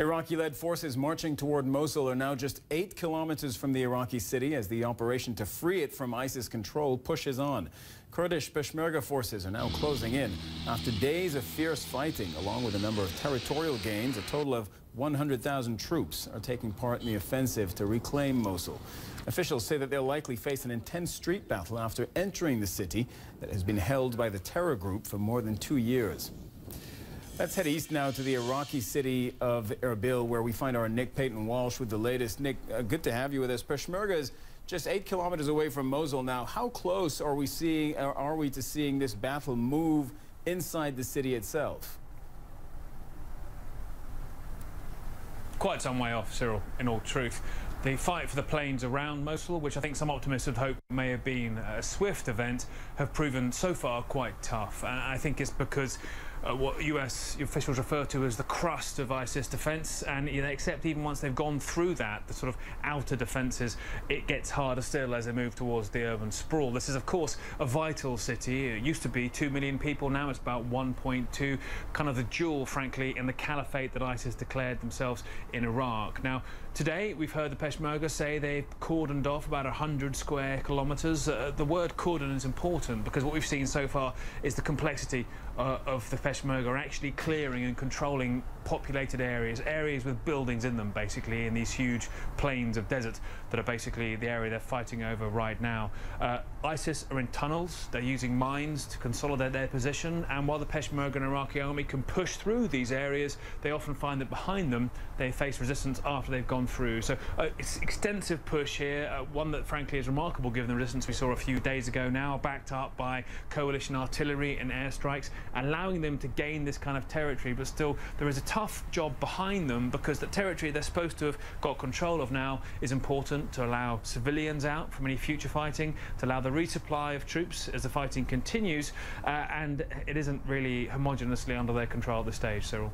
Iraqi-led forces marching toward Mosul are now just eight kilometers from the Iraqi city as the operation to free it from ISIS control pushes on. Kurdish Peshmerga forces are now closing in after days of fierce fighting, along with a number of territorial gains. A total of 100,000 troops are taking part in the offensive to reclaim Mosul. Officials say that they'll likely face an intense street battle after entering the city that has been held by the terror group for more than two years. Let's head east now to the Iraqi city of Erbil, where we find our Nick Paton Walsh with the latest. Nick, uh, good to have you with us. Peshmerga is just eight kilometers away from Mosul now. How close are we seeing, are we to seeing this battle move inside the city itself? Quite some way off, Cyril, in all truth. The fight for the plains around Mosul, which I think some optimists had hoped may have been a swift event, have proven so far quite tough. And I think it's because uh, what US officials refer to as the crust of ISIS defence, and you know, except even once they've gone through that, the sort of outer defences, it gets harder still as they move towards the urban sprawl. This is, of course, a vital city. It used to be 2 million people, now it's about 1.2, kind of the jewel, frankly, in the caliphate that ISIS declared themselves in Iraq. Now, today we've heard the Peshmerga say they've cordoned off about 100 square kilometres. Uh, the word cordon is important because what we've seen so far is the complexity uh, of the Peshmerga are actually clearing and controlling populated areas, areas with buildings in them, basically, in these huge plains of desert that are basically the area they're fighting over right now. Uh, ISIS are in tunnels. They're using mines to consolidate their position. And while the Peshmerga and Iraqi army can push through these areas, they often find that behind them, they face resistance after they've gone through. So uh, it's extensive push here, uh, one that frankly is remarkable given the resistance we saw a few days ago now, backed up by coalition artillery and airstrikes, allowing them to gain this kind of territory. But still, there is a tough job behind them because the territory they're supposed to have got control of now is important to allow civilians out from any future fighting, to allow the resupply of troops as the fighting continues, uh, and it isn't really homogeneously under their control at this stage, Cyril.